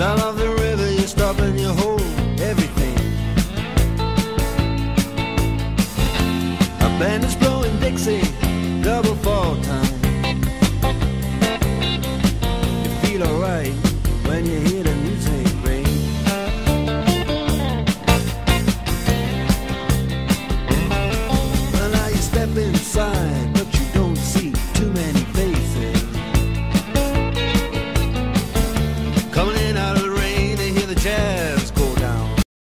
Sound of the river, you stop and you hold everything. A band is blowing Dixie, double fall time. You feel alright when you hear.